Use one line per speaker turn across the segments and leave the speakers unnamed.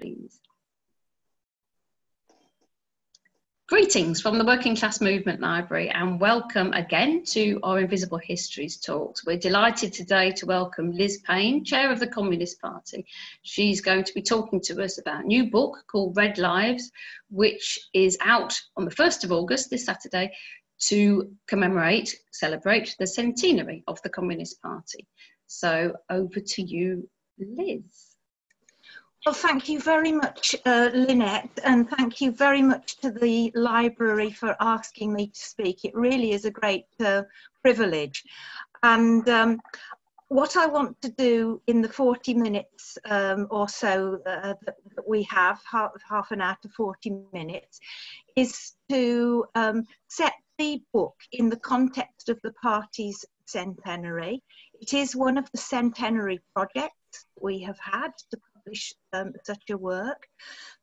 please. Greetings from the Working Class Movement Library and welcome again to our Invisible Histories talks. We're delighted today to welcome Liz Payne, Chair of the Communist Party. She's going to be talking to us about a new book called Red Lives, which is out on the 1st of August, this Saturday, to commemorate, celebrate the centenary of the Communist Party. So over to you, Liz.
Well, thank you very much, uh, Lynette, and thank you very much to the library for asking me to speak. It really is a great uh, privilege. And um, what I want to do in the 40 minutes um, or so uh, that, that, we have, half, half, an hour to 40 minutes, is to um, set the book in the context of the party's centenary. It is one of the centenary projects we have had publish um, such a work.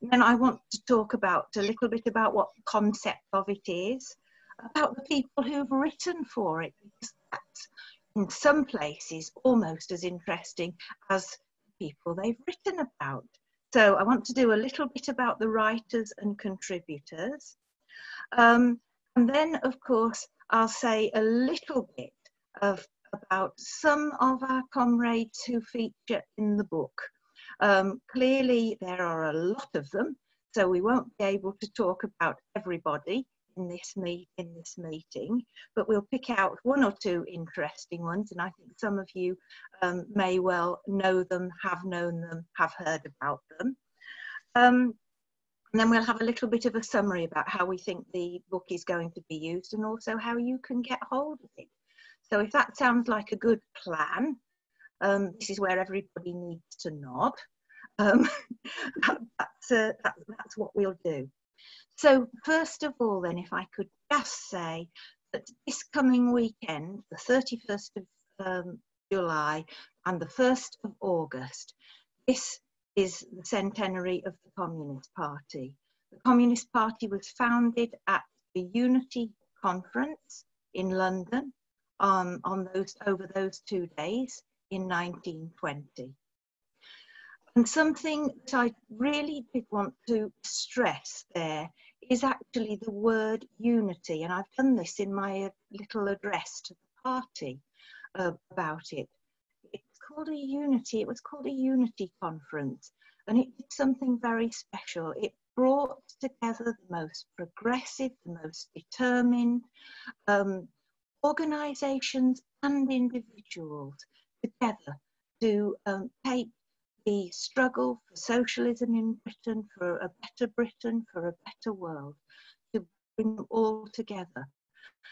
Then I want to talk about a little bit about what the concept of it is, about the people who've written for it, because that's in some places almost as interesting as people they've written about. So I want to do a little bit about the writers and contributors. Um, and then, of course, I'll say a little bit of about some of our comrades who feature in the book. Um, clearly, there are a lot of them, so we won't be able to talk about everybody in this meet in this meeting, but we'll pick out one or two interesting ones, and I think some of you um, may well know them, have known them, have heard about them. Um, and then we'll have a little bit of a summary about how we think the book is going to be used and also how you can get hold of it. So if that sounds like a good plan, um, this is where everybody needs to nod. Um, that's, uh, that, that's what we'll do. So first of all then, if I could just say that this coming weekend, the 31st of um, July and the 1st of August, this is the centenary of the Communist Party. The Communist Party was founded at the Unity Conference in London um, on those over those two days in 1920. And something that I really did want to stress there is actually the word unity. And I've done this in my little address to the party uh, about it. It's called a unity, it was called a unity conference. And it did something very special. It brought together the most progressive, the most determined um, organizations and individuals together to um, take the struggle for socialism in Britain, for a better Britain, for a better world, to bring them all together.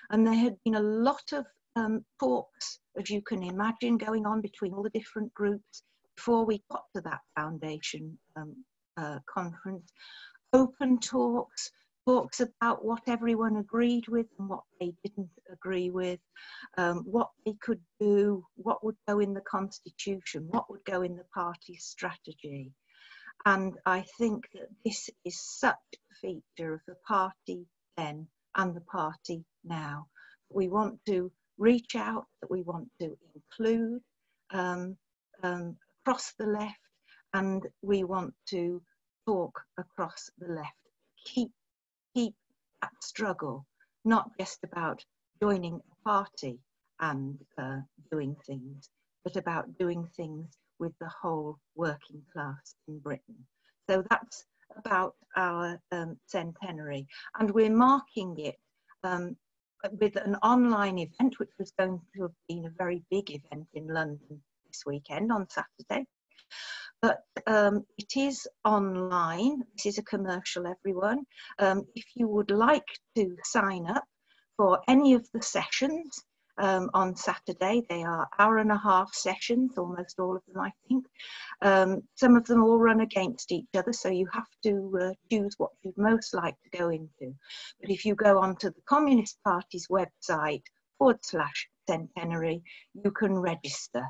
And there had been a lot of um, talks, as you can imagine, going on between all the different groups before we got to that foundation um, uh, conference. Open talks, talks about what everyone agreed with and what they didn't agree with, um, what they could do, what would go in the constitution, what would go in the party's strategy. And I think that this is such a feature of the party then and the party now. We want to reach out, that we want to include um, um, across the left, and we want to talk across the left. Keep struggle, not just about joining a party and uh, doing things, but about doing things with the whole working class in Britain. So that's about our um, centenary. And we're marking it um, with an online event, which was going to have been a very big event in London this weekend on Saturday but um, it is online. This is a commercial, everyone. Um, if you would like to sign up for any of the sessions um, on Saturday, they are hour and a half sessions, almost all of them, I think. Um, some of them all run against each other, so you have to uh, choose what you'd most like to go into. But if you go onto the Communist Party's website forward slash centenary, you can register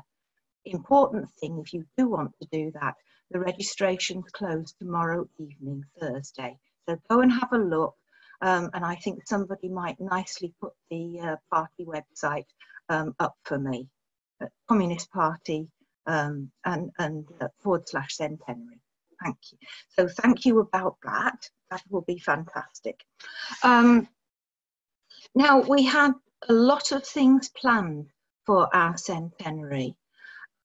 important thing if you do want to do that, the registration's closed tomorrow evening, Thursday. So go and have a look. Um, and I think somebody might nicely put the uh, party website um, up for me, uh, Communist Party um, and, and uh, forward slash centenary. thank you. So thank you about that. That will be fantastic. Um, now we had a lot of things planned for our centenary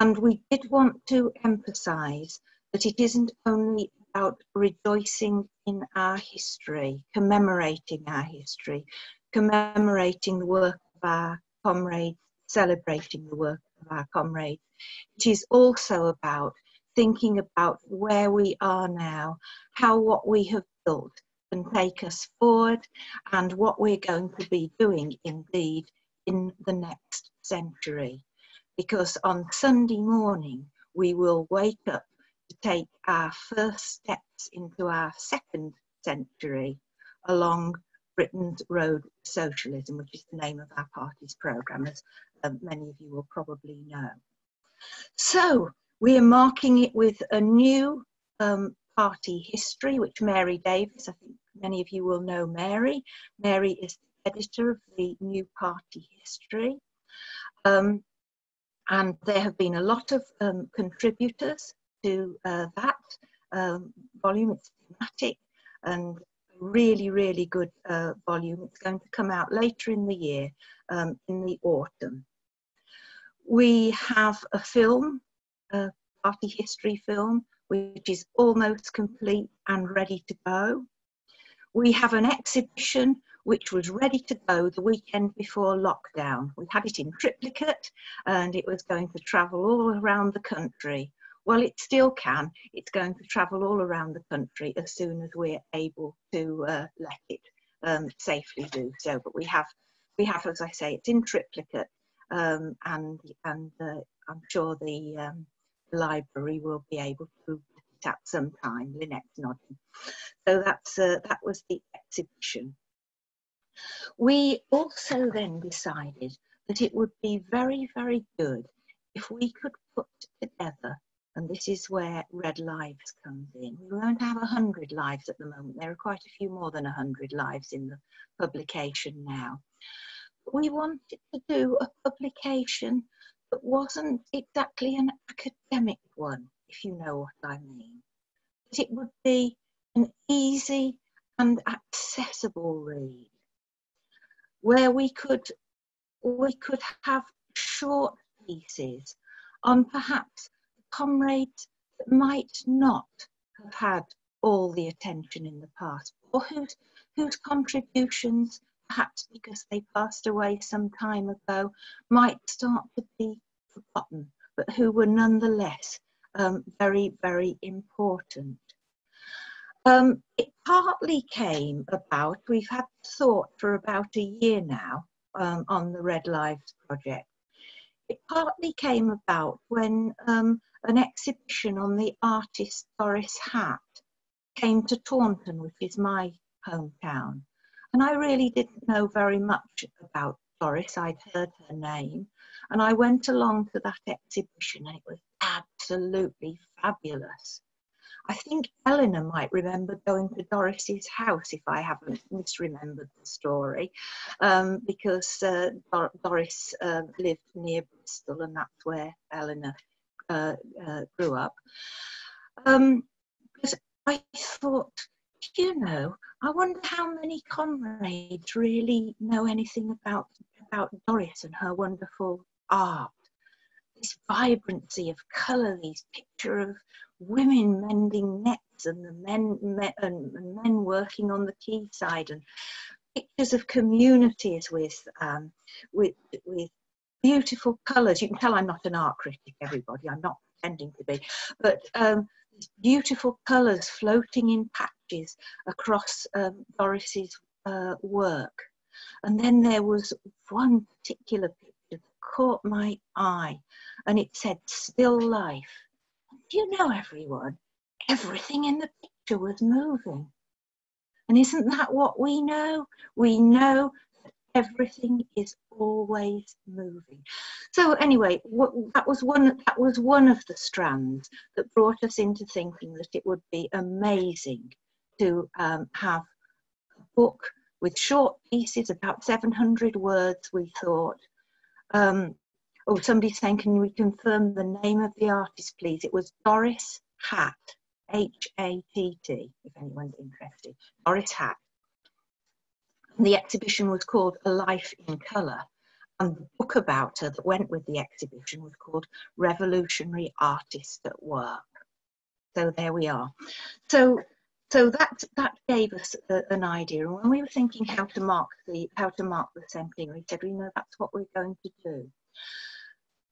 and we did want to emphasise that it isn't only about rejoicing in our history, commemorating our history, commemorating the work of our comrades, celebrating the work of our comrades. It is also about thinking about where we are now, how what we have built can take us forward, and what we're going to be doing indeed in the next century. Because on Sunday morning, we will wake up to take our first steps into our second century along Britain's Road to Socialism, which is the name of our party's programme, as um, many of you will probably know. So we are marking it with a new um, party history, which Mary Davis, I think many of you will know Mary. Mary is the editor of the new party history. Um, and there have been a lot of um, contributors to uh, that um, volume. It's thematic and really, really good uh, volume. It's going to come out later in the year, um, in the autumn. We have a film, a party history film, which is almost complete and ready to go. We have an exhibition which was ready to go the weekend before lockdown. We had it in triplicate and it was going to travel all around the country. Well, it still can. It's going to travel all around the country as soon as we're able to uh, let it um, safely do so. But we have, we have, as I say, it's in triplicate, um, and and uh, I'm sure the um, library will be able to at some time. Lynette's nodding. So that's uh, that was the exhibition. We also then decided that it would be very, very good if we could put together and this is where Red Lives comes in. We won't have 100 lives at the moment. There are quite a few more than 100 lives in the publication now. But we wanted to do a publication that wasn't exactly an academic one, if you know what I mean. But it would be an easy and accessible read, where we could we could have short pieces on perhaps comrades that might not have had all the attention in the past, or whose, whose contributions, perhaps because they passed away some time ago, might start to be forgotten, but who were nonetheless um, very, very important. Um, it partly came about, we've had thought for about a year now um, on the Red Lives project. It partly came about when um, an exhibition on the artist Doris Hatt came to Taunton, which is my hometown. And I really didn't know very much about Doris. I'd heard her name. And I went along to that exhibition and it was absolutely fabulous. I think Eleanor might remember going to Doris's house if I haven't misremembered the story, um, because uh, Dor Doris uh, lived near Bristol and that's where Eleanor uh, uh, grew up. Um, I thought, you know, I wonder how many comrades really know anything about about Doris and her wonderful art. This vibrancy of colour, these picture of women mending nets and the men, men and men working on the quayside and pictures of communities with um, with with beautiful colours. You can tell I'm not an art critic, everybody. I'm not pretending to be. But um, beautiful colours floating in patches across um, Doris's uh, work. And then there was one particular picture that caught my eye, and it said "Still Life." Do you know, everyone? Everything in the picture was moving. And isn't that what we know? We know that everything is always moving. So anyway, that was one that was one of the strands that brought us into thinking that it would be amazing to um, have a book with short pieces, about 700 words. We thought. Um, oh, somebody's saying, can we confirm the name of the artist, please? It was Doris Hatt, H-A-T-T, if anyone's interested, Doris Hatt. The exhibition was called A Life in Colour, and the book about her that went with the exhibition was called Revolutionary Artists at Work. So there we are. So so that that gave us a, an idea. And when we were thinking how to mark the how to mark the centenary, we said, we know that's what we're going to do.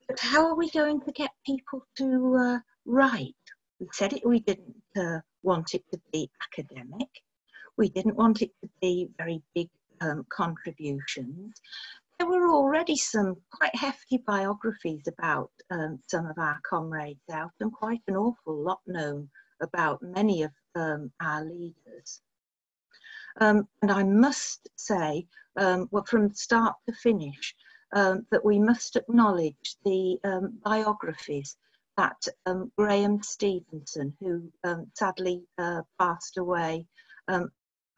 But how are we going to get people to uh, write? We said it. We didn't uh, want it to be academic. We didn't want it to be very big um, contributions. There were already some quite hefty biographies about um, some of our comrades out, and quite an awful lot known about many of um, our leaders. Um, and I must say, um, well, from start to finish, um, that we must acknowledge the um, biographies that um, Graham Stevenson, who sadly uh, passed away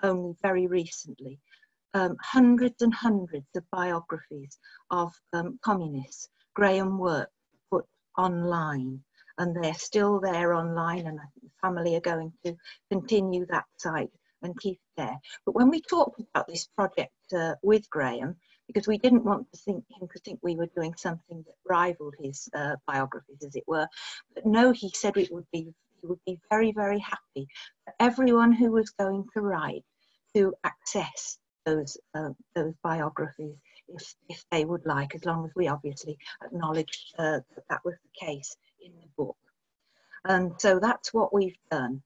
only very recently, hundreds and hundreds of biographies of communists Graham worked put online and they're still there online and I think the family are going to continue that site and keep it there. But when we talked about this project uh, with Graham, because we didn't want to think him to think we were doing something that rivaled his uh, biographies, as it were. But no, he said it would be he would be very, very happy for everyone who was going to write to access those uh, those biographies if if they would like, as long as we obviously acknowledged uh, that that was the case in the book. And so that's what we've done.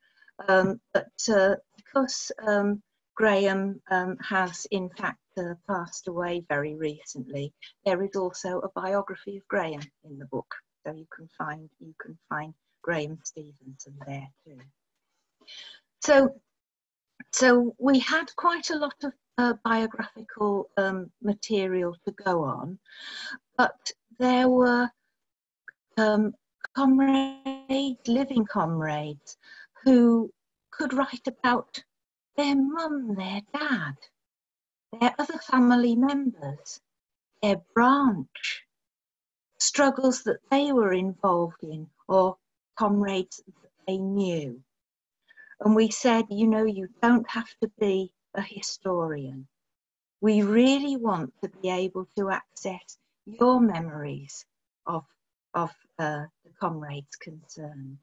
Um, but uh, because um, Graham um, has in fact uh, passed away very recently, there is also a biography of Graham in the book. So you can find you can find Graham Stevenson there too. So so we had quite a lot of uh, biographical um, material to go on, but there were um, comrades, living comrades, who could write about their mum, their dad, their other family members, their branch, struggles that they were involved in, or comrades that they knew. And we said, you know, you don't have to be a historian. We really want to be able to access your memories of, of uh, the comrades concerned.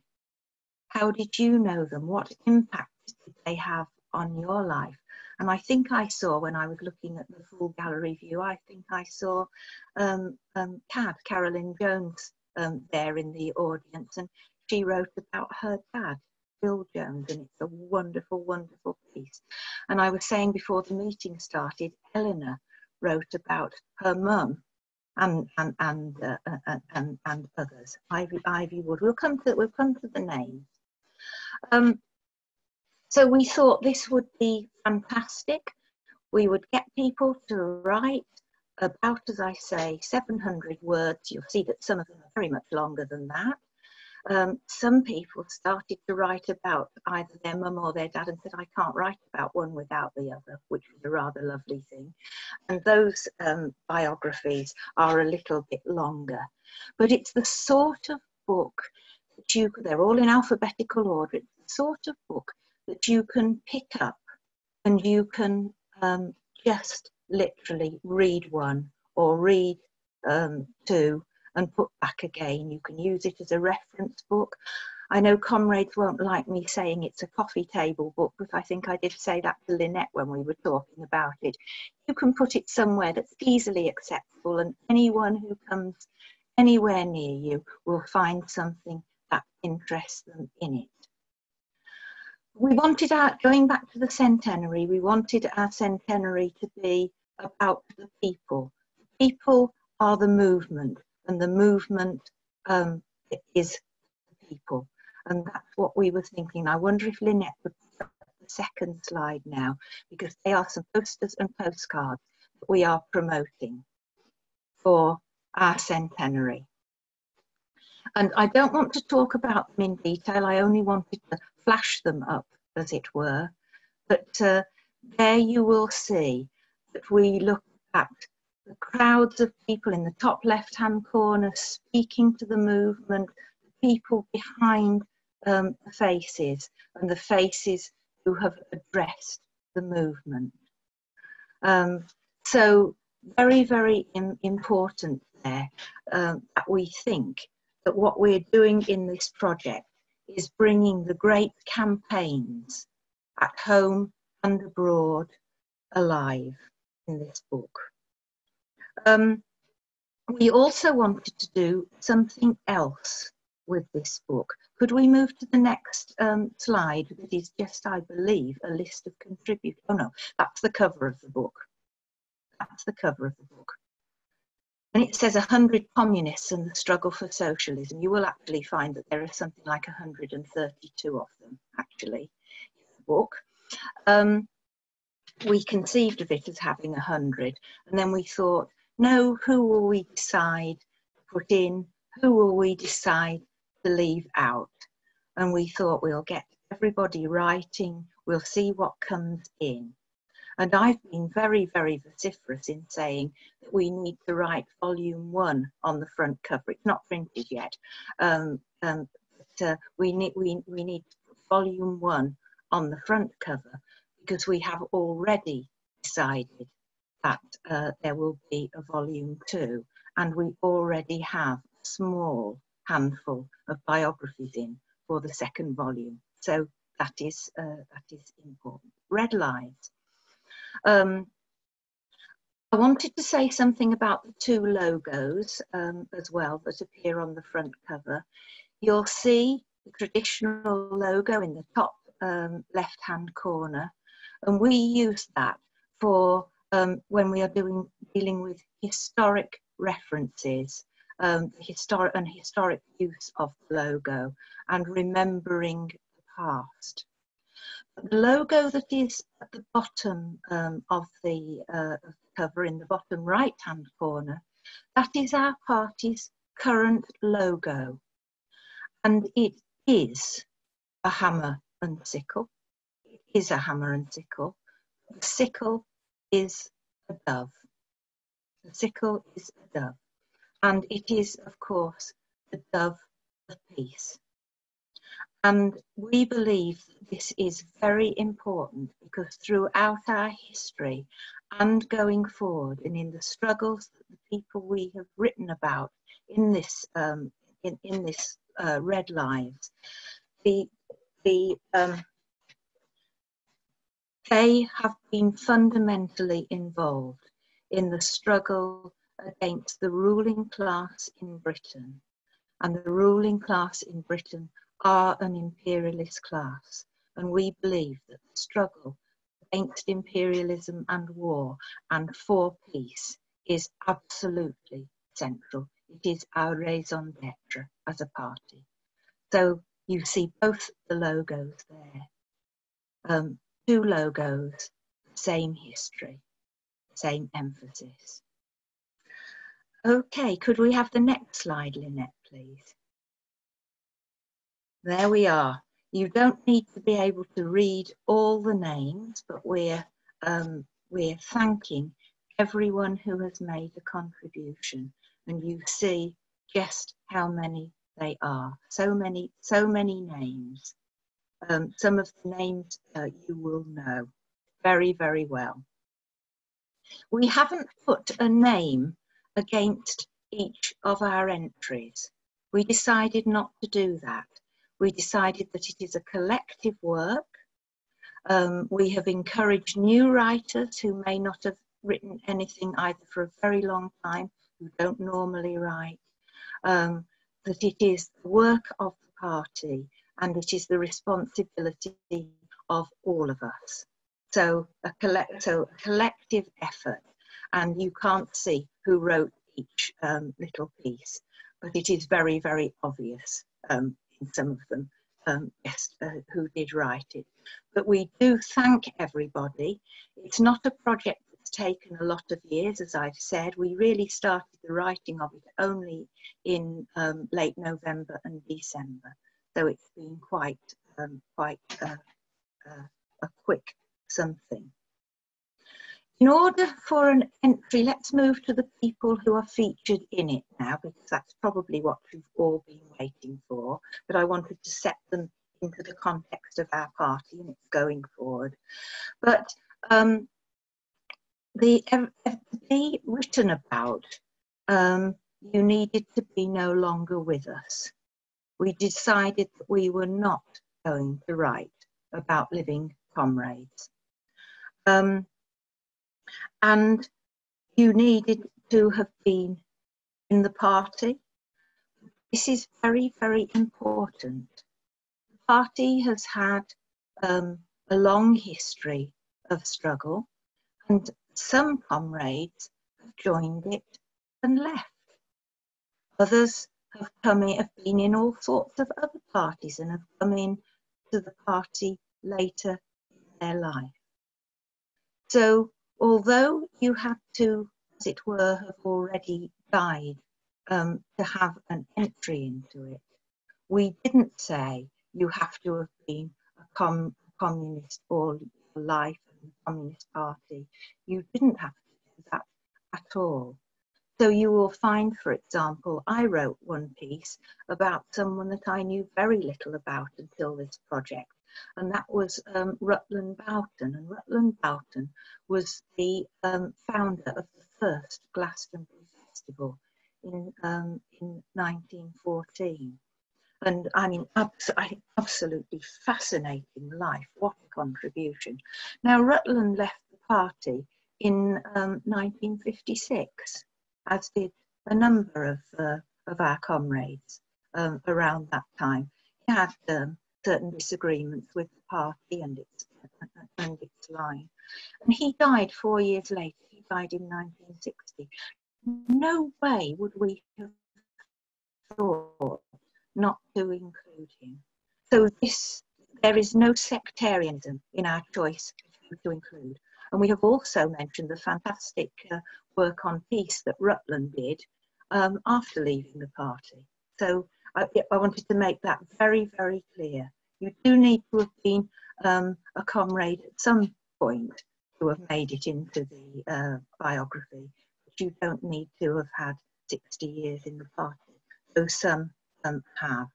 How did you know them? What impact did they have on your life? And I think I saw when I was looking at the full gallery view, I think I saw um, um, CAD, Carolyn Jones, um, there in the audience, and she wrote about her dad Bill Jones, and it's a wonderful, wonderful piece. And I was saying before the meeting started, Eleanor wrote about her mum and and and, uh, uh and and others. Ivy Ivy Wood. We'll come to we'll come to the names. Um, so we thought this would be fantastic. We would get people to write about, as I say, 700 words. You'll see that some of them are very much longer than that um, some people started to write about either their mum or their dad and said, I can't write about one without the other, which was a rather lovely thing. And those um, biographies are a little bit longer. But it's the sort of book that you, they're all in alphabetical order, it's the sort of book that you can pick up and you can um, just literally read one or read um, two and put back again. You can use it as a reference book. I know comrades won't like me saying it's a coffee table book, but I think I did say that to Lynette when we were talking about it. You can put it somewhere that's easily accessible, and anyone who comes anywhere near you will find something that interests them in it. We wanted our, going back to the centenary, we wanted our centenary to be about the people. The People are the movement and the movement um, is the people. And that's what we were thinking. I wonder if Lynette would put the second slide now, because they are some posters and postcards that we are promoting for our centenary. And I don't want to talk about them in detail, I only wanted to flash them up, as it were. But uh, there you will see that we look at the crowds of people in the top left hand corner speaking to the movement, the people behind um, faces and the faces who have addressed the movement. Um, so very, very Im important there um, that we think that what we're doing in this project is bringing the great campaigns at home and abroad alive in this book. Um, we also wanted to do something else with this book. Could we move to the next um, slide that is just, I believe, a list of contributors? Oh no, that's the cover of the book. That's the cover of the book. And it says 100 communists and the struggle for socialism. You will actually find that there are something like 132 of them, actually, in the book. Um, we conceived of it as having 100, and then we thought, no, who will we decide to put in? Who will we decide to leave out? And we thought we'll get everybody writing, we'll see what comes in. And I've been very, very vociferous in saying that we need to write volume one on the front cover. It's not printed yet. Um, um, but uh, we, need, we, we need volume one on the front cover because we have already decided that uh, there will be a volume two and we already have a small handful of biographies in for the second volume. So that is, uh, that is important. Red Lives. Um, I wanted to say something about the two logos um, as well that appear on the front cover. You'll see the traditional logo in the top um, left hand corner and we use that for um, when we are doing dealing with historic references um, historic and historic use of the logo and remembering the past the logo that is at the bottom um, of, the, uh, cover in the bottom right hand corner, that is our party's current logo. And it is a hammer and sickle. It is a hammer and sickle. The sickle is a dove. The sickle is a dove. And it is, of course, the dove of peace. And we believe this is very important because throughout our history and going forward and in the struggles that the people we have written about in this, um, in, in this uh, Red Lives, the, the, um, they have been fundamentally involved in the struggle against the ruling class in Britain. And the ruling class in Britain are an imperialist class, and we believe that the struggle against imperialism and war and for peace is absolutely central. It is our raison d'etre as a party. So you see both the logos there. Um, two logos, same history, same emphasis. Okay, could we have the next slide, Lynette, please? There we are. You don't need to be able to read all the names, but we're, um, we're thanking everyone who has made a contribution. And you see just how many they are. So many, so many names. Um, some of the names uh, you will know very, very well. We haven't put a name against each of our entries. We decided not to do that we decided that it is a collective work. Um, we have encouraged new writers who may not have written anything either for a very long time, who don't normally write, um, that it is the work of the party and it is the responsibility of all of us. So a, collect, so a collective effort, and you can't see who wrote each um, little piece, but it is very, very obvious um, some of them, um, yes, uh, who did write it. But we do thank everybody. It's not a project that's taken a lot of years, as I've said. We really started the writing of it only in um, late November and December. So it's been quite, um, quite uh, uh, a quick something. In order for an entry, let's move to the people who are featured in it now, because that's probably what we've all been waiting for. But I wanted to set them into the context of our party and its going forward. But um, the FD written about, um, you needed to be no longer with us. We decided that we were not going to write about living comrades. Um, and you needed to have been in the party. This is very, very important. The party has had um, a long history of struggle, and some comrades have joined it and left. Others have come in, have been in all sorts of other parties and have come in to the party later in their life. So although you had to, as it were, have already died um, to have an entry into it, we didn't say you have to have been a com communist all your life in the Communist Party. You didn't have to do that at all. So you will find, for example, I wrote one piece about someone that I knew very little about until this project, and that was um, Rutland Boughton. And Rutland Boughton was the um, founder of the first Glastonbury Festival in, um, in 1914. And I mean, abs absolutely fascinating life. What a contribution. Now, Rutland left the party in 1956 um, as did a number of, uh, of our comrades um, around that time. He had um, certain disagreements with the party and its, and its line. And he died four years later. He died in 1960. No way would we have thought not to include him. So this, there is no sectarianism in our choice to include. And we have also mentioned the fantastic uh, work on peace that Rutland did um, after leaving the party. So I, I, wanted to make that very, very clear. You do need to have been um, a comrade at some point to have made it into the uh, biography, but you don't need to have had 60 years in the party, though some um, have.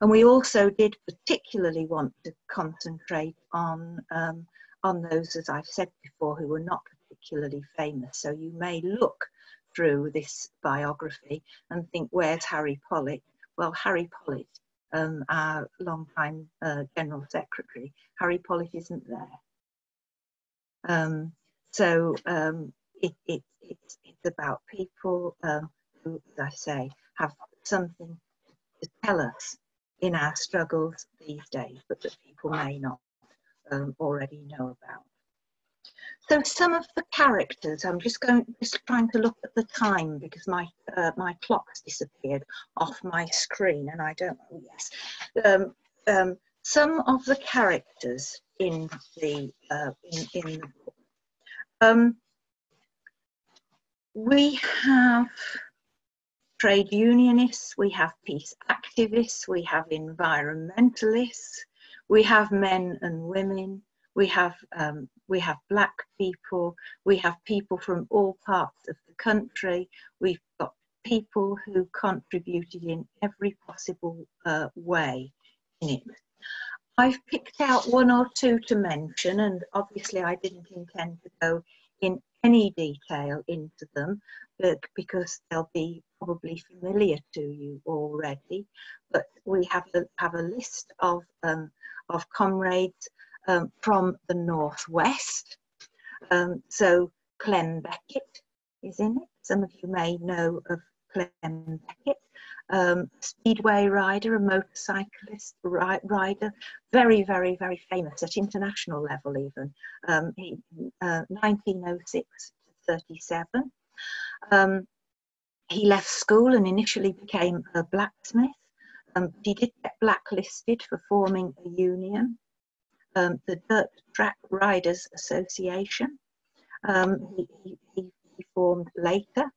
And we also did particularly want to concentrate on um, on those, as I've said before, who were not particularly famous. So you may look through this biography and think, where's Harry Pollitt? Well, Harry Pollitt, um, our long-time uh, General Secretary, Harry Pollitt isn't there. Um, so um, it, it, it's, it's about people um, who, as I say, have something to tell us in our struggles these days, but that people may not um, already know about. So some of the characters, I'm just going, just trying to look at the time because my uh, my clock's disappeared off my screen and I don't yes. Um, um, some of the characters in the, uh, in, in the book. Um, we have trade unionists, we have peace activists, we have environmentalists, we have men and women, we have, um, we have black people, we have people from all parts of the country, we've got people who contributed in every possible uh, way in it. I've picked out one or two to mention, and obviously I didn't intend to go in any detail into them but because they'll be probably familiar to you already. But we have a, have a list of um, of comrades um, from the northwest. Um, so Clem Beckett is in it. Some of you may know of Clem Beckett. Um, speedway rider, a motorcyclist ri rider, very, very, very famous at international level even. Um, he, uh, 1906 to 37. Um, he left school and initially became a blacksmith. Um, he did get blacklisted for forming a union, um, the Dirt Track Riders Association. Um, he, he, he, formed later.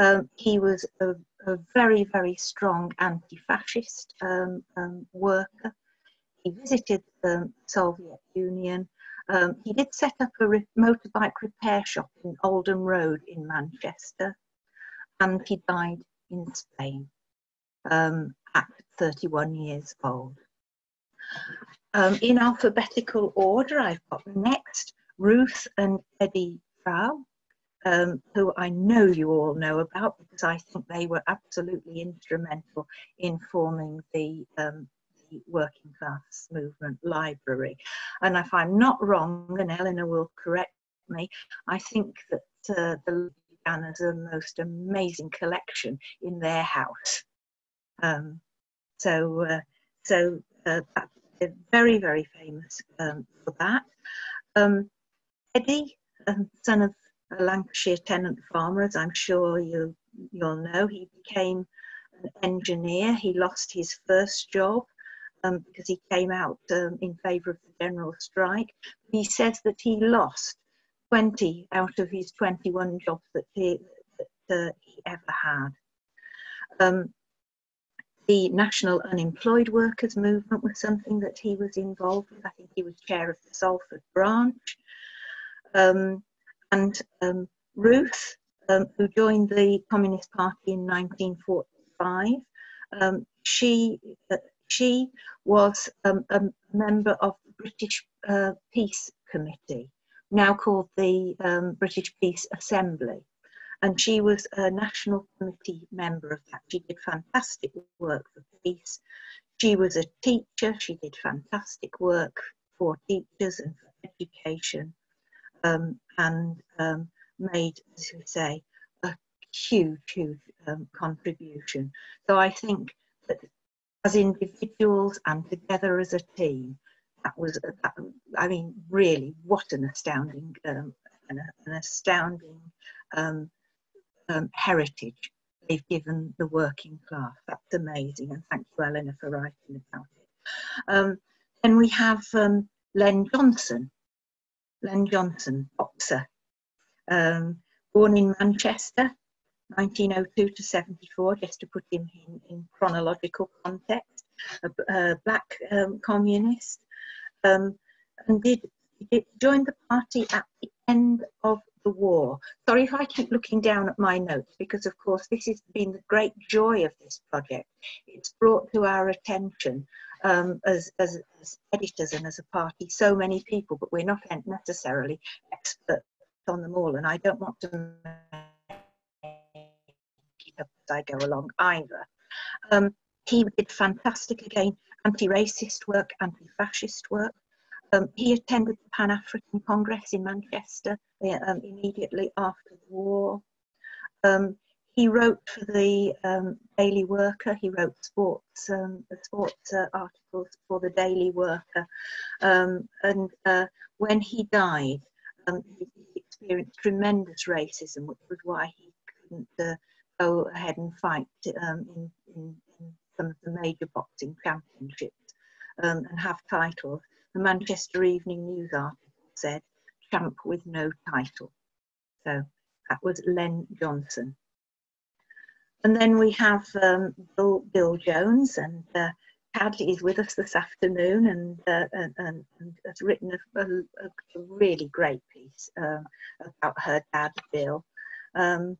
Um, he was a, a, very, very strong anti-fascist um, um, worker. He visited the Soviet Union. he did set up a re motorbike repair shop in Oldham Road in Manchester, and he died in Spain. Um, at 31 years old. Um, in alphabetical order, I've got next Ruth and Eddie Frow, um, who I know you all know about because I think they were absolutely instrumental in forming the, um, the working class movement library. And if I'm not wrong, and Eleanor will correct me, I think that uh, the began as a most amazing collection in their house. Um, so, uh, so uh, they're very, very famous um, for that. Um, Eddie, um, son of a Lancashire tenant farmer, as I'm sure you, you'll know, he became an engineer. He lost his first job um, because he came out um, in favour of the general strike. He says that he lost 20 out of his 21 jobs that he, that, uh, he ever had. The National Unemployed Workers Movement was something that he was involved with. I think he was chair of the Salford branch. Um, and um, Ruth, um, who joined the Communist Party in 1945, um, she, uh, she was um, a member of the British uh, Peace Committee, now called the um, British Peace Assembly and she was a national committee member of that. She did fantastic work for peace. She was a teacher. She did fantastic work for teachers and for education, um, and um, made, as we say, a huge, huge um, contribution. So I think that as individuals and together as a team, that was, that, I mean, really, what an astounding, um, an, an astounding um, heritage they've given the working class. That's amazing, and thank you, Eleanor, for writing about it. Um, then we have um, Len Johnson, Len Johnson, boxer, um, born in Manchester, 1902 to 74, just to put him in, in chronological context, a, a black um, communist, um, and did, did joined the party at the end of the war. Sorry if I keep looking down at my notes because, of course, this has been the great joy of this project. It's brought to our attention um, as, as, as, editors and as a party so many people, but we're not necessarily experts on them all, and I don't want to as I go along either. Um, he did fantastic again anti-racist work, anti-fascist work. Um, he attended the Pan African Congress in Manchester uh, um, immediately after the war. Um, he wrote for the um, Daily Worker. He wrote sports um, sports uh, articles for the Daily Worker, um, and uh, when he died, he experienced tremendous racism, which was why he couldn't uh, go ahead and fight in, in, in, some of the major boxing championships and have titles the Manchester Evening News article said, champ with no title. So that was Len Johnson. And then we have um, Bill, Bill, Jones, and uh, Cadley is with us this afternoon and, uh, and, and, has written a, a, a really great piece um, about her dad, Bill. Um,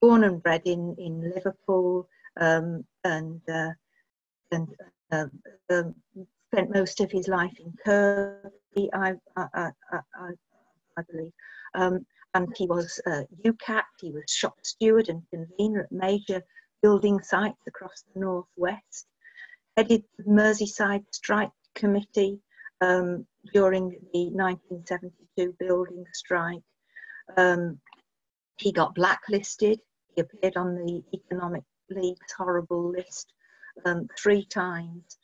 born and bred in, in Liverpool um, and, uh, and uh, um, spent most of his life in Kirkby, I, I, I, I believe. Um, and he was uh, UCATT, he was shop steward and convener at major building sites across the northwest. Headed the Merseyside Strike Committee um, during the 1972 building strike. Um, he got blacklisted. He appeared on the Economic League's horrible list um, three times.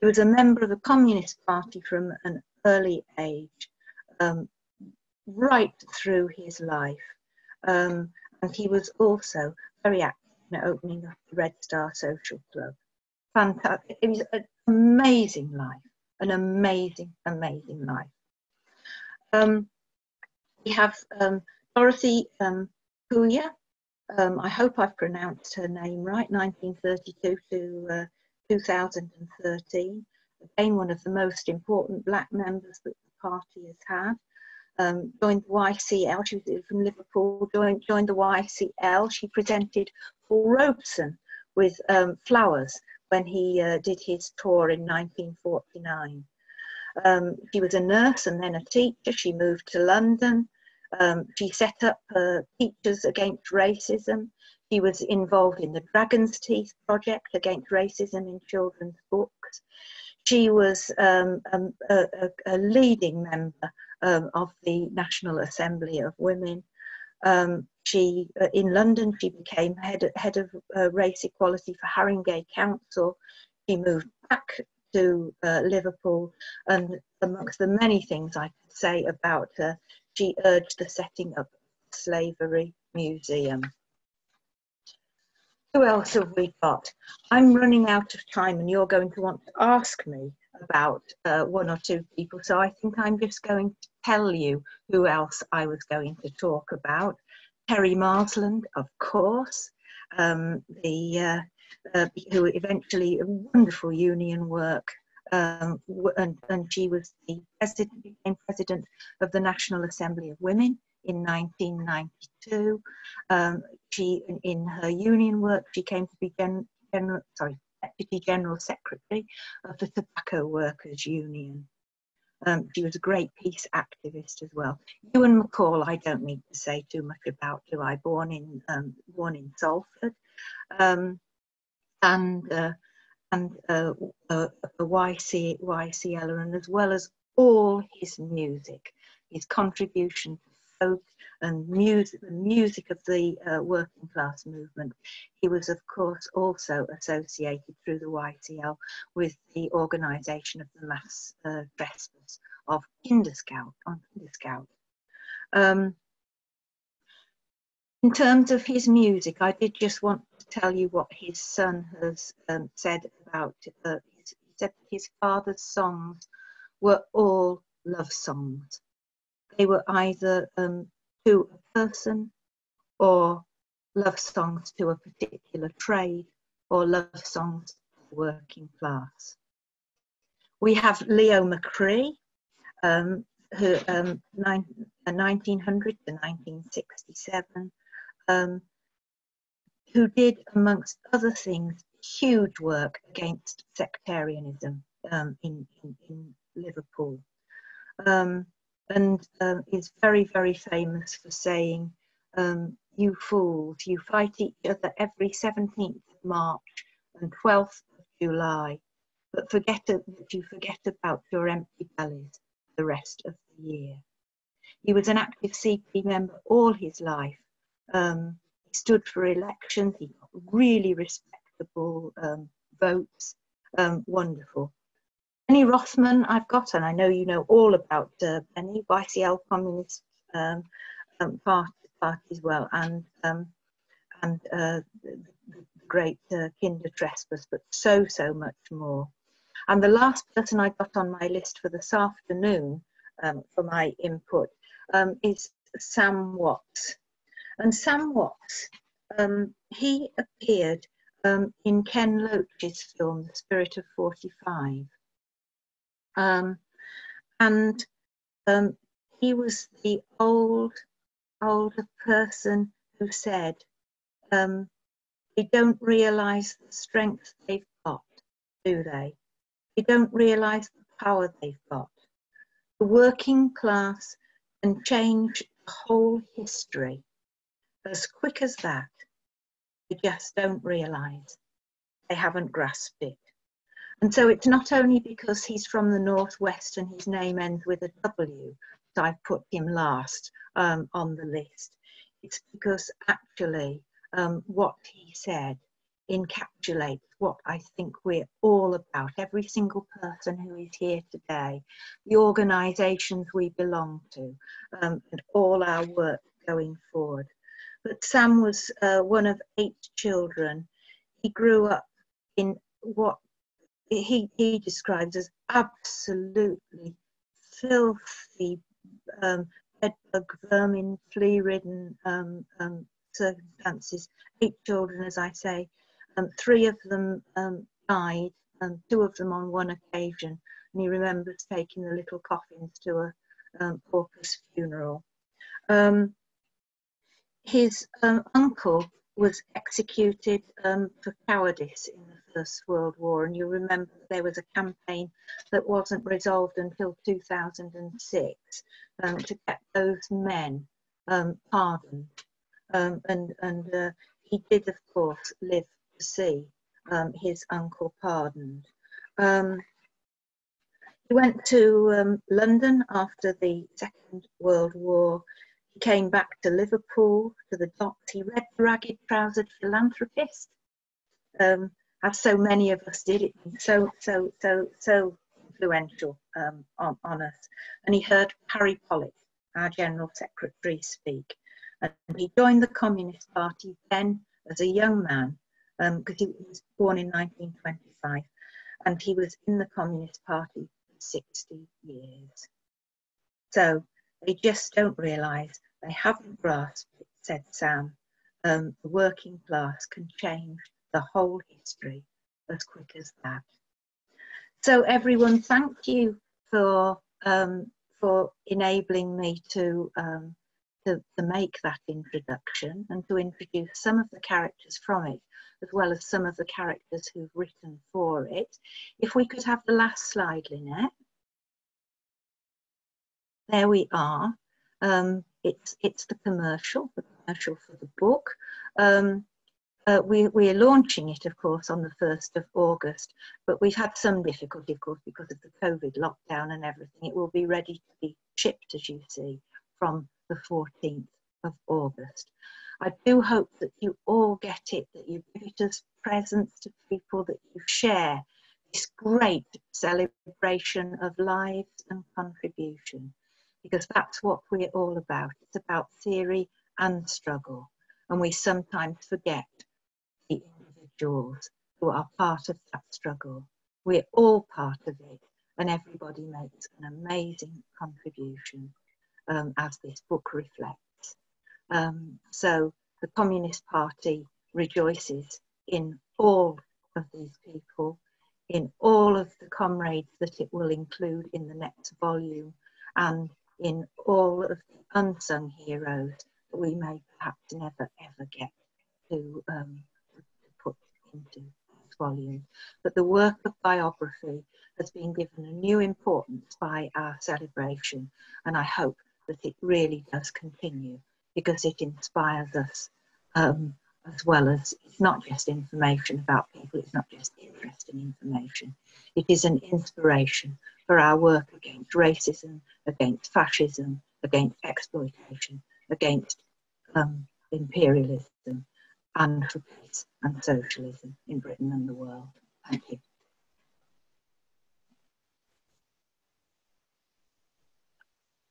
He was a member of the Communist Party from an early age, um, right through his life. Um, and he was also very active in opening up the Red Star Social Club. Fantastic. It was an amazing life, an amazing, amazing life. Um, we have um, Dorothy um. Um, I hope I've pronounced her name right, 1932 to uh, 2013. Again, one of the most important black members that the party has had. Um, joined the YCL, she was from Liverpool, joined, joined the YCL. She presented Paul Robeson with um, flowers when he uh, did his tour in 1949. Um, she was a nurse and then a teacher. She moved to London. Um, she set up uh, Teachers Against Racism. She was involved in the Dragon's Teeth project against racism in children's books. She was um, um a, a, a, leading member um, of the National Assembly of Women. Um, she, uh, in London, she became head, head of uh, race equality for Haringey Council. She moved back to uh, Liverpool, and amongst the many things I could say about her, she urged the setting up a slavery museum. Who else have we got? I'm running out of time, and you're going to want to ask me about uh, one or two people, so I think I'm just going to tell you who else I was going to talk about. Terry Marsland, of course, um, the uh, uh, who eventually wonderful union work, um, and, and, she was the president, became president of the National Assembly of Women in 1992. Um, she, in, her union work, she came to be gen, general, sorry, deputy general secretary of the Tobacco Workers Union. Um, she was a great peace activist as well. Ewan MacColl, I don't need to say too much about, do I? Born in um, born in Salford, um, and uh, and uh, uh, YC and as well as all his music, his contribution to folk and music, the music of the uh, working class movement. He was, of course, also associated through the YCL with the organisation of the mass uh, trespass of Kinder Scout on Kinder Scout. Um, in terms of his music, I did just want to tell you what his son has um, said about uh, he said his father's songs were all love songs. They were either um, to a person or love songs to a particular trade or love songs to the working class. We have Leo McGree, um, who um, nine, uh, 1900 to 1967, um, who did, amongst other things, huge work against sectarianism um, in, in, in, Liverpool. Um, and um, is very, very famous for saying, um, You fools, you fight each other every 17th of March and 12th of July, but forget that you forget about your empty bellies the rest of the year. He was an active CP member all his life. Um, he stood for elections, he got really respectable um, votes, um, wonderful. Benny Rothman, I've got, and I know you know all about uh, Benny, YCL Communist um, um, Party, Party as well, and um, and uh, the great uh, Kinder Trespass, but so, so much more. And the last person I got on my list for this afternoon um, for my input um, is Sam Watts. And Sam Watts, um, he appeared in Ken Loach's film, The Spirit of 45. Um, and um, he was the old, older person who said, um, they don't realize the strength they've got, do they? They don't realize the power they've got. The working class can change the whole history as quick as that. They just don't realize. They haven't grasped it. And so it's not only because he's from the Northwest and his name ends with a W that I've put him last um, on the list. It's because actually um, what he said encapsulates what I think we're all about, every single person who is here today, the organisations we belong to, um, and all our work going forward. But Sam was uh, one of eight children. He grew up in what he, he describes as absolutely filthy, um, bedbug, vermin, flea-ridden um, um, circumstances. Eight children, as I say. Um, three of them um, died, and two of them on one occasion. And he remembers taking the little coffins to a um, pauper's funeral. his uncle was executed for cowardice in the First World War. And you remember there was a campaign that wasn't resolved until 2006 um, to get those men um, pardoned. Um, and and uh, he did, of course, live to see um, his uncle pardoned. Um, he went to London after the Second World War. He came back to Liverpool, to the docks. He read The Ragged Trousered Philanthropist, um, as so many of us did. It so, so, so, so influential um, on, on us. And he heard Harry Pollitt, our General Secretary, speak. And he joined the Communist Party then as a young man, because um, he was born in 1925, and he was in the Communist Party for 60 years. So they just don't realise, they haven't grasped it, said Sam. Um, the working class can change the whole history as quick as that. So everyone, thank you for um, for enabling me to, um, to, to make that introduction and to introduce some of the characters from it, as well as some of the characters who've written for it. If we could have the last slide, Lynette there we are. Um, it's, it's the commercial, the commercial for the book. Um, uh, we, we're launching it, of course, on the 1st of August, but we've had some difficulty, of course, because of the COVID lockdown and everything. It will be ready to be shipped, as you see, from the 14th of August. I do hope that you all get it, that you give it as presents to people, that you share this great celebration of lives and contribution because that's what we're all about. It's about theory and struggle. And we sometimes forget individuals who are part of that struggle. We're all part of it, and everybody makes an amazing contribution, um, as this book reflects. Um, so the Communist Party rejoices in all of these people, in all of the comrades that it will include in the next volume, and in all of the unsung heroes that we may perhaps never ever get to, um, to put into this volume. But the work of biography has been given a new importance by our celebration, and I hope that it really does continue because it inspires us um, as well as it's not just information about people, it's not just interesting information, it is an inspiration for our work against racism, against fascism, against exploitation, against um, imperialism, and for peace and socialism in Britain and the world. Thank you.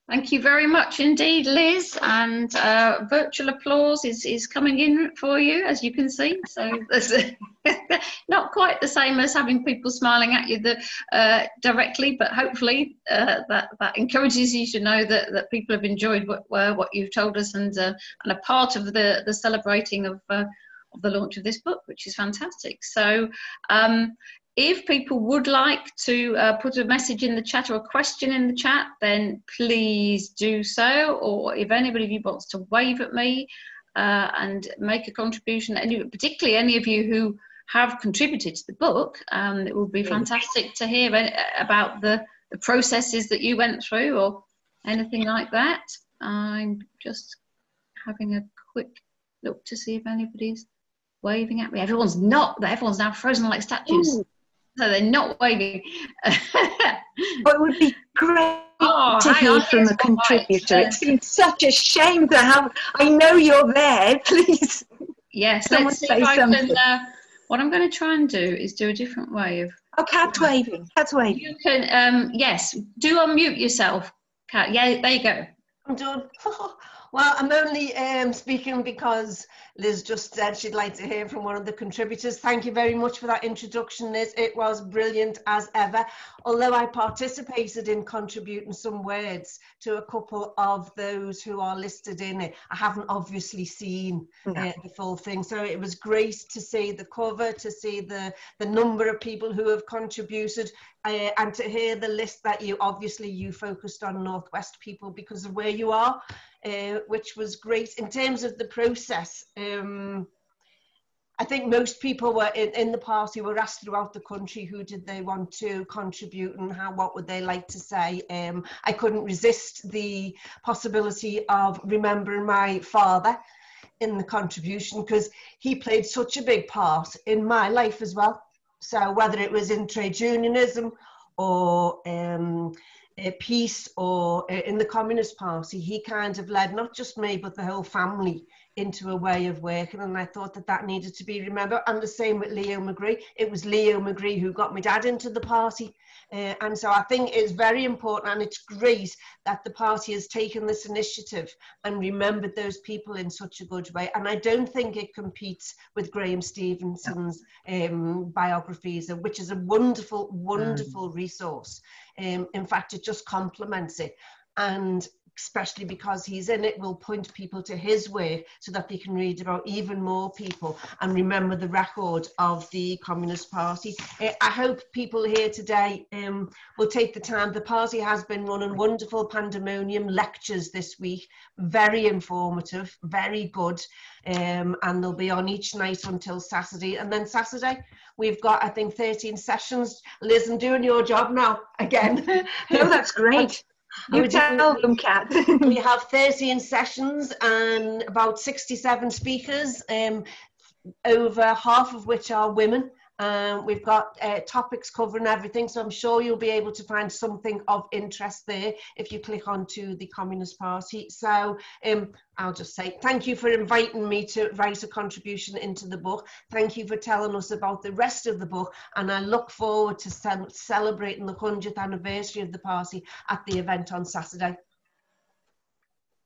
Thank you very much indeed, Liz. And uh, virtual applause is, is coming in for you, as you can see. So not quite the same as having people smiling at you the, uh, directly, but hopefully uh, that, that encourages you to know that, that people have enjoyed what, what you've told us and, uh, and a part of the, the celebrating of, uh, of the launch of this book, which is fantastic. So um, if people would like to uh, put a message in the chat or a question in the chat, then please do so. Or if anybody of you wants to wave at me uh, and make a contribution, any, particularly any of you who have contributed to the book, um, it would be fantastic to hear about the, the processes that you went through or anything like that. I'm just having a quick look to see if anybody's waving at me. Everyone's not, everyone's now frozen like statues. Ooh so they're not waving.
it would be great oh, to hear from a contributor. It's been such a shame to have. I know you're there. Please.
Yes, let's see if I something. can. Uh, what I'm going to try and do is do a different way of.
Oh, Kat's waving. Kat's waving.
You can. Um, yes, do unmute yourself, Kat. Yeah, there you go.
I'm done. Well, I'm only um, speaking because Liz just said she'd like to hear from one of the contributors. Thank you very much for that introduction, Liz. It was brilliant as ever. Although I participated in contributing some words to a couple of those who are listed in it, I haven't obviously seen uh, the full thing. So it was great to see the cover, to see the, the number of people who have contributed, uh, and to hear the list that you obviously you focused on Northwest people because of where you are uh, which was great in terms of the process. Um, I think most people were in, in the party were asked throughout the country who did they want to contribute and how what would they like to say. Um, I couldn't resist the possibility of remembering my father in the contribution because he played such a big part in my life as well. So whether it was in trade unionism or um, peace or eh, in the Communist Party, he kind of led not just me but the whole family into a way of working. And I thought that that needed to be remembered. And the same with Leo McGree it was Leo McGree who got my dad into the party uh, and so I think it's very important and it's great that the party has taken this initiative and remembered those people in such a good way. And I don't think it competes with Graham Stevenson's um, biographies which is a wonderful wonderful mm. resource. Um, in fact it just complements it. And especially because he's in it, will point people to his work so that they can read about even more people and remember the record of the Communist Party. Uh, I hope people here today um, will take the time. The party has been running wonderful pandemonium lectures this week, very informative, very good, um, and they'll be on each night until Saturday. And then Saturday, we've got, I think, 13 sessions. Liz, I'm doing your job now again.
no, that's great. You tell them, Kat.
we have 13 sessions and about 67 speakers, um, over half of which are women. Um, we've got uh, topics covering everything, so I'm sure you'll be able to find something of interest there if you click onto the Communist Party. So um, I'll just say thank you for inviting me to write a contribution into the book. Thank you for telling us about the rest of the book, and I look forward to ce celebrating the 100th anniversary of the party at the event on Saturday.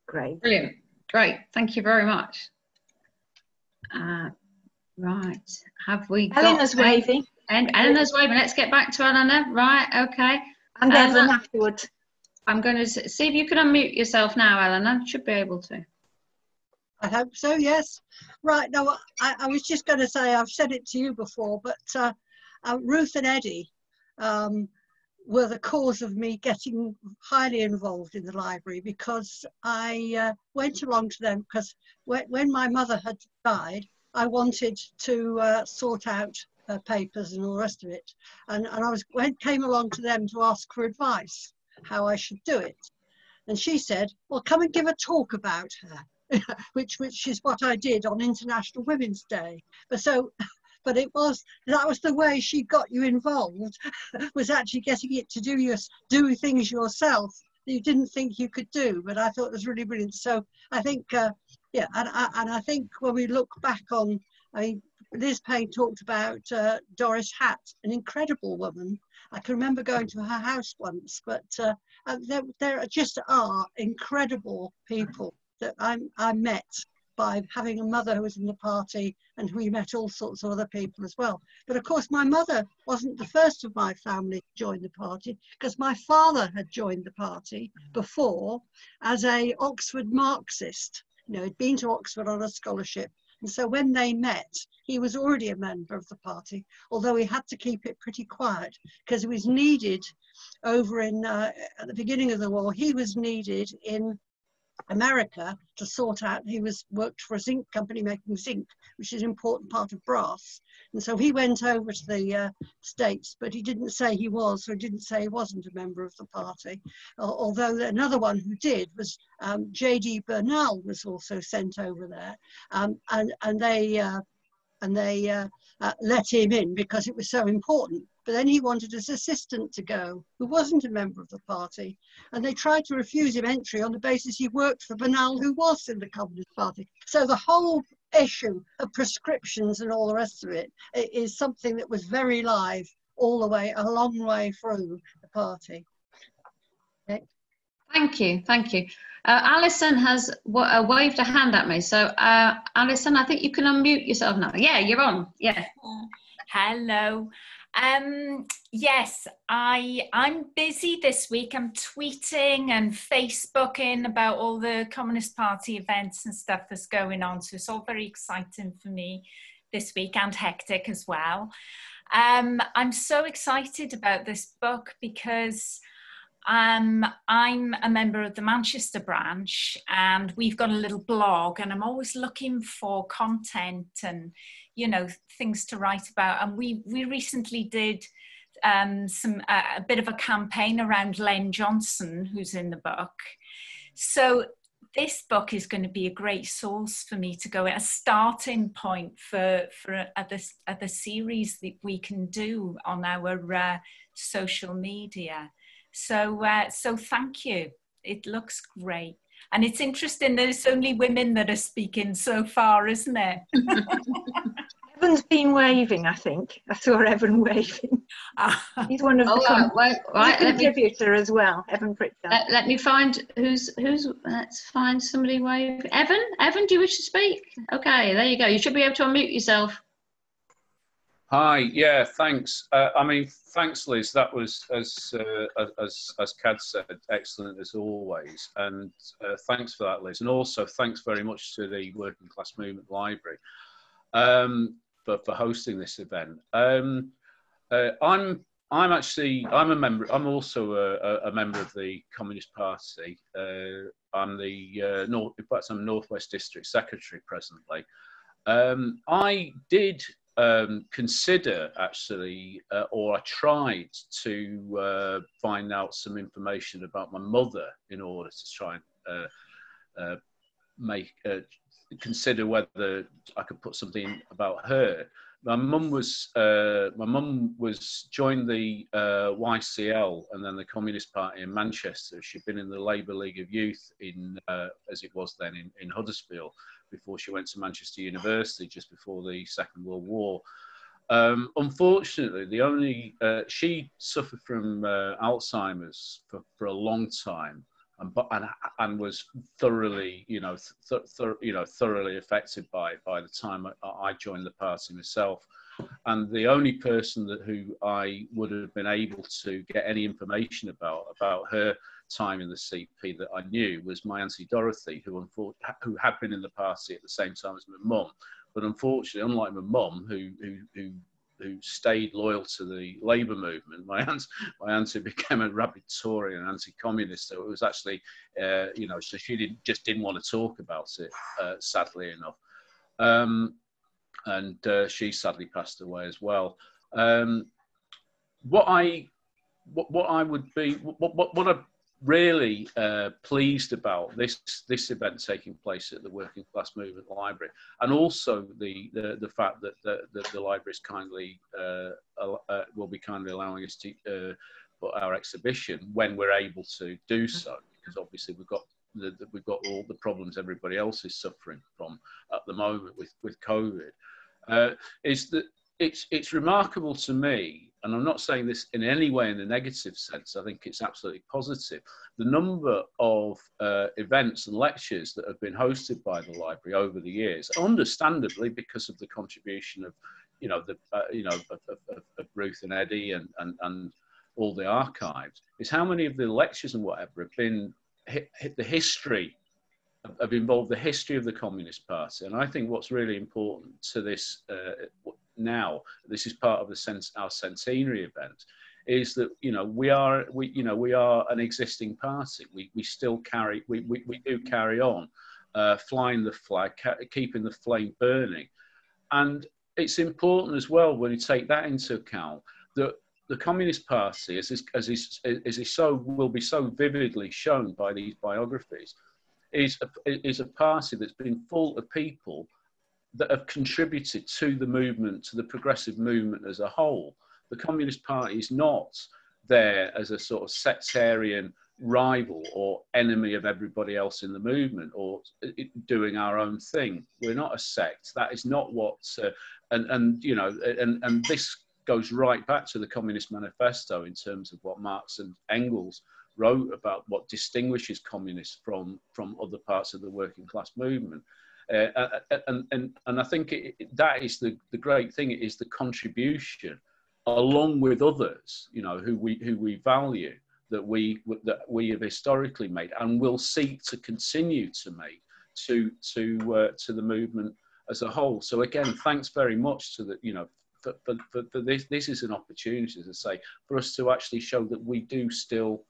Great.
Brilliant. Great. Thank you very much. Uh, Right. Have we
got... Eleanor's waving.
And Eleanor's waving. Let's get back to Eleanor. Right, okay.
And then um, afterwards.
I'm going to see if you can unmute yourself now, Eleanor. Should be able to.
I hope so, yes. Right, now I, I was just going to say, I've said it to you before, but uh, uh, Ruth and Eddie um, were the cause of me getting highly involved in the library because I uh, went along to them because when, when my mother had died, I wanted to uh, sort out her papers and all the rest of it. And, and I was came along to them to ask for advice how I should do it. And she said, well, come and give a talk about her, which, which is what I did on International Women's Day. But so, but it was, that was the way she got you involved, was actually getting it to do, your, do things yourself that you didn't think you could do. But I thought it was really brilliant. So I think uh, yeah, and I, and I think when we look back on, I mean, Liz Payne talked about uh, Doris Hatt, an incredible woman. I can remember going to her house once, but uh, there, there just are incredible people that I, I met by having a mother who was in the party and we met all sorts of other people as well. But of course, my mother wasn't the first of my family to join the party because my father had joined the party before as a Oxford Marxist you know, he'd been to Oxford on a scholarship. And so when they met, he was already a member of the party, although he had to keep it pretty quiet because he was needed over in, uh, at the beginning of the war, he was needed in America to sort out, he was worked for a zinc company making zinc, which is an important part of brass. And so he went over to the uh, States, but he didn't say he was, or didn't say he wasn't a member of the party. Although another one who did was um, J.D. Bernal was also sent over there. Um, and, and they, uh, and they uh, uh, let him in because it was so important. But then he wanted his assistant to go, who wasn't a member of the party. And they tried to refuse him entry on the basis he worked for Bernal, who was in the Communist Party. So the whole issue of prescriptions and all the rest of it is something that was very live all the way, a long way through the party.
Okay. Thank you, thank you. Uh, Alison has uh, waved a hand at me. So, uh, Alison, I think you can unmute yourself now. Yeah, you're on. Yeah.
Hello. Um, yes, I I'm busy this week. I'm tweeting and Facebooking about all the Communist Party events and stuff that's going on. So it's all very exciting for me this week and hectic as well. Um, I'm so excited about this book because um, I'm a member of the Manchester branch and we've got a little blog and I'm always looking for content and, you know, things to write about. And we, we recently did um, some uh, a bit of a campaign around Len Johnson, who's in the book. So this book is going to be a great source for me to go at a starting point for for other other series that we can do on our uh, social media. So uh, so thank you. It looks great. And it's interesting that it's only women that are speaking so far, isn't it?
Evan's been waving, I think. I saw Evan waving. He's one of the
oh, right, right,
contributor me, as well, Evan Pritchard.
Let, let, me find who's who's. Let's find somebody wave. Evan, Evan, do you wish to speak? Okay, there you go. You should be able to unmute yourself.
Hi. Yeah. Thanks. Uh, I mean, thanks, Liz. That was as uh, as as Kat said, excellent as always. And uh, thanks for that, Liz. And also thanks very much to the Working Class Movement Library. Um, for, for hosting this event. Um, uh, I'm I'm actually I'm a member. I'm also a, a member of the Communist Party. Uh, I'm the uh, North. In fact, I'm Northwest District Secretary presently. Um, I did um, consider actually, uh, or I tried to uh, find out some information about my mother in order to try and uh, make consider whether I could put something about her. My mum was uh, my mum was joined the uh, YCL and then the Communist Party in Manchester. She'd been in the Labour League of Youth in uh, as it was then in, in Huddersfield before she went to Manchester University just before the Second World War. Um, unfortunately, the only uh, she suffered from uh, Alzheimer's for, for a long time, and, and, and was thoroughly, you know, th- th- you know, thoroughly affected by by the time I, I, joined the party myself. And the only person that who I would have been able to get any information about about her time in the CP that I knew was my auntie Dorothy, who who had been in the party at the same time as my mum. But unfortunately, unlike my mum, who, who, who who stayed loyal to the Labour movement. My aunt, my auntie became a rabid Tory and anti-communist. So it was actually, uh, you know, so she didn't, just didn't want to talk about it, uh, sadly enough. Um, and uh, she sadly passed away as well. Um, what I, what, what I would be, what, what, what I really uh, pleased about this this event taking place at the Working Class Movement Library, and also the the, the fact that the, the, the library is kindly uh, uh, will be kindly allowing us to uh, put our exhibition when we're able to do so, because obviously we've got the, we've got all the problems everybody else is suffering from at the moment with with COVID. Uh, is that it's it's remarkable to me and I'm not saying this in any way in a negative sense, I think it's absolutely positive. The number of uh, events and lectures that have been hosted by the library over the years, understandably because of the contribution of, you know, the, uh, you know, of, of, of, Ruth and Eddie and, and, and all the archives, is how many of the lectures and whatever have been hit, hit the history have involved the history of the Communist Party. And I think what's really important to this, uh, now, this is part of the sense, our centenary event, is that you know we are we you know we are an existing party. We we still carry we we, we do carry on uh, flying the flag, keeping the flame burning, and it's important as well when you take that into account that the Communist Party, as is, as is, as is so will be so vividly shown by these biographies, is a, is a party that's been full of people that have contributed to the movement, to the progressive movement as a whole. The Communist Party is not there as a sort of sectarian rival or enemy of everybody else in the movement or doing our own thing. We're not a sect. That is not what, uh, and, and, you know, and, and this goes right back to the Communist Manifesto in terms of what Marx and Engels wrote about what distinguishes communists from, from other parts of the working class movement. Uh, uh, uh, and, and, and I think it, that is the, the great thing is the contribution along with others, you know, who we, who we value that we, that we have historically made and will seek to continue to make to, to, uh, to the movement as a whole. So again, thanks very much to the, you know, for, for, for, this, this is an opportunity, as I say, for us to actually show that we do still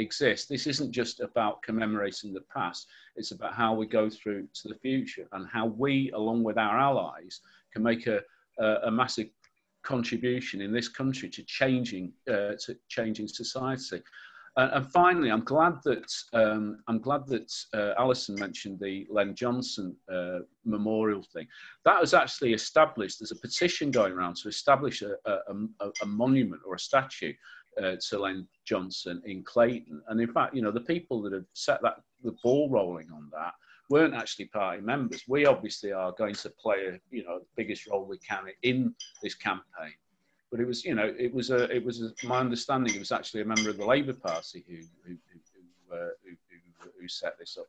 exist. This isn't just about commemorating the past, it's about how we go through to the future and how we, along with our allies, can make a, a, a massive contribution in this country to changing, uh, to changing society. Uh, and finally, I'm glad that um, I'm glad that uh, Alison mentioned the Len Johnson uh, memorial thing. That was actually established. There's a petition going around to establish a, a, a monument or a statue uh, to Len Johnson in Clayton. And in fact, you know, the people that have set that the ball rolling on that weren't actually party members. We obviously are going to play a you know the biggest role we can in this campaign. But it was you know it was a it was a, my understanding it was actually a member of the Labour Party who who who, uh, who, who, who set this up.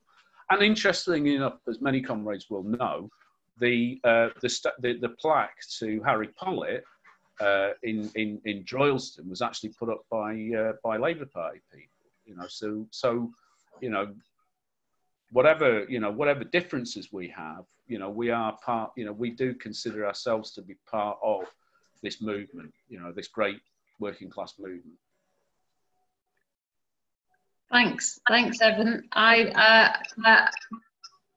And interestingly enough, as many comrades will know, the uh, the, the, the plaque to Harry Pollitt uh, in, in, in Droylsden was actually put up by, uh, by Labour Party people, you know, so, so, you know, whatever, you know, whatever differences we have, you know, we are part, you know, we do consider ourselves to be part of this movement, you know, this great working class movement.
Thanks, thanks, Evan. I uh, uh,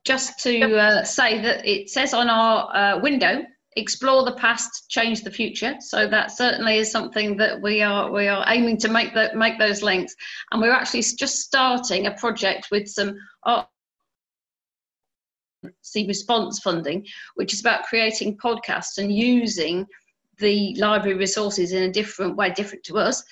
just to uh, say that it says on our uh, window explore the past, change the future. So that certainly is something that we are we are aiming to make that make those links. And we're actually just starting a project with some art response funding, which is about creating podcasts and using the library resources in a different way, different to us.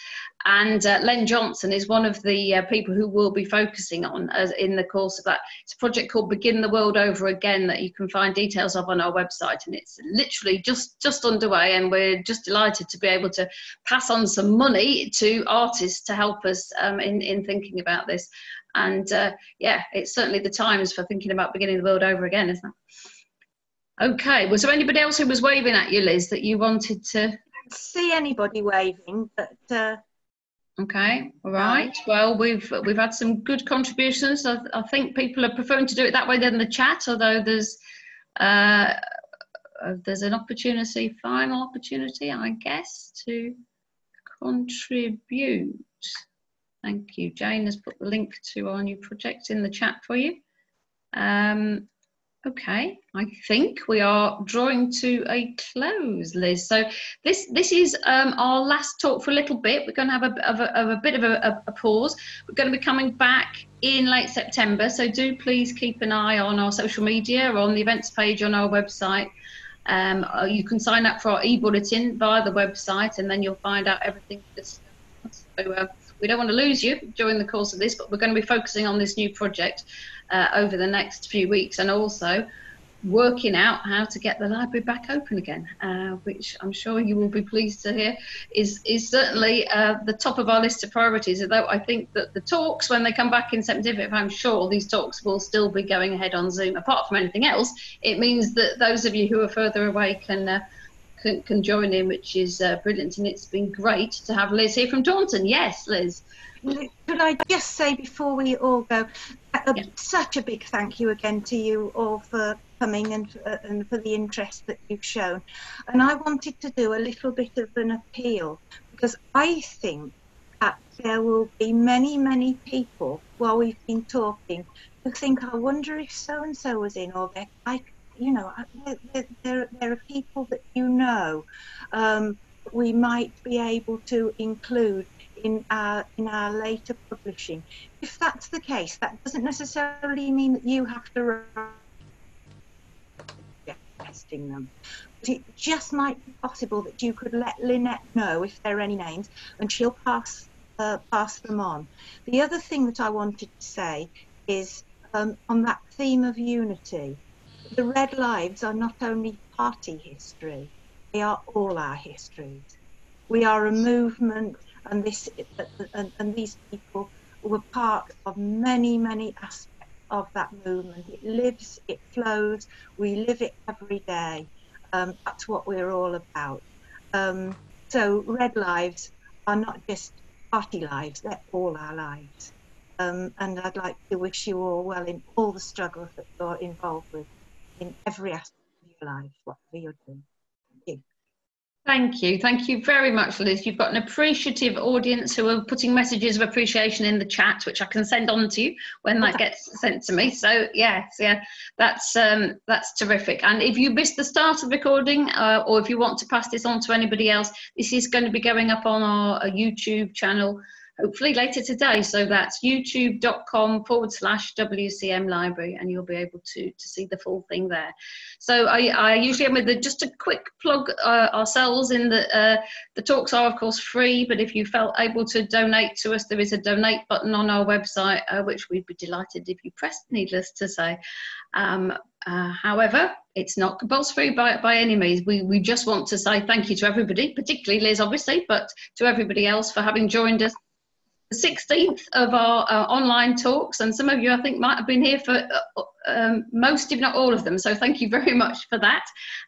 And uh, Len Johnson is one of the uh, people who will be focusing on as in the course of that. It's a project called Begin the World Over Again that you can find details of on our website, and it's literally just just underway. And we're just delighted to be able to pass on some money to artists to help us um, in in thinking about this. And uh, yeah, it's certainly the times for thinking about beginning the world over again, isn't it? Okay, was there anybody else who was waving at you, Liz, that you wanted to?
see anybody waving, but. Uh...
Okay, all right. Well, we've we've had some good contributions. I, I, think people are preferring to do it that way than the chat, although there's uh, uh, there's an opportunity, final opportunity, I guess, to contribute. Thank you. Jane has put the link to our new project in the chat for you. Um, Okay, I think we are drawing to a close, Liz. So this this is um, our last talk for a little bit. We're going to have a, of a, of a bit of a, a, pause. We're going to be coming back in late September, so do please keep an eye on our social media or on the events page on our website. Um, uh, you can sign up for our e-bulletin via the website, and then you'll find out everything. So uh, we don't want to lose you during the course of this, but we're going to be focusing on this new project uh, over the next few weeks and also working out how to get the library back open again, uh, which I'm sure you will be pleased to hear is, is certainly uh, the top of our list of priorities. Although I think that the talks, when they come back in September, if I'm sure these talks will still be going ahead on Zoom. Apart from anything else, it means that those of you who are further away can. Uh, can, can, join in, which is uh, brilliant, and it's been great to have Liz here from Taunton. Yes, Liz.
Could I just say before we all go, uh, yeah. such a big thank you again to you all for coming and, uh, and for the interest that you've shown. And I wanted to do a little bit of an appeal because I think that there will be many, many people while we've been talking who think, I wonder if so and so was in, or I, you know, there, there, there, are people that you know um, we might be able to include in our in our later publishing. If that's the case, that doesn't necessarily mean that you have to testing them. But it just might be possible that you could let Lynette know if there are any names, and she'll pass uh, pass them on. The other thing that I wanted to say is um, on that theme of unity. The Red Lives are not only party history; they are all our histories. We are a movement and this and, and these people were part of many many aspects of that movement. It lives it flows we live it every day. Um, that's what we're all about. Um, so red lives are not just party lives they're all our lives. Um, and I'd like to wish you all well in all the struggles that you're involved with in every aspect of your life whatever you're doing
Thank you. Thank you very much, Liz. You've got an appreciative audience who are putting messages of appreciation in the chat, which I can send on to you when that gets sent to me. So yes, yeah, that's um, that's terrific. And if you missed the start of recording, uh, or if you want to pass this on to anybody else, this is going to be going up on our, our YouTube channel hopefully later today. So that's youtube.com forward slash WCM library, and you'll be able to, to see the full thing there. So I, I usually am with just a quick plug uh, ourselves in the, uh, the talks are of course free, but if you felt able to donate to us, there is a donate button on our website, uh, which we'd be delighted if you pressed, needless to say. Um, uh, however, it's not compulsory by, by any means. We, we just want to say thank you to everybody, particularly Liz, obviously, but to everybody else for having joined us the 16th of our uh, online talks, and some of you I think might have been here for uh, um, most, if not all of them. So thank you very much for that.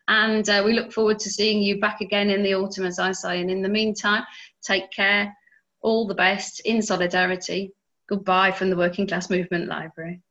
And uh, we look forward to seeing you back again in the autumn, as I say. And in the meantime, take care, all the best in solidarity. Goodbye from the Working Class Movement Library.